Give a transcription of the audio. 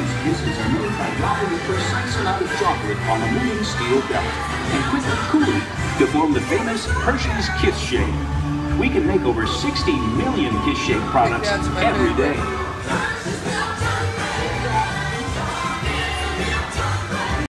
These Kisses are made by dropping a precise amount of chocolate on a moving steel belt and quickly cooling to form the famous Hershey's Kiss shape. We can make over 60 million Kiss shape products every day.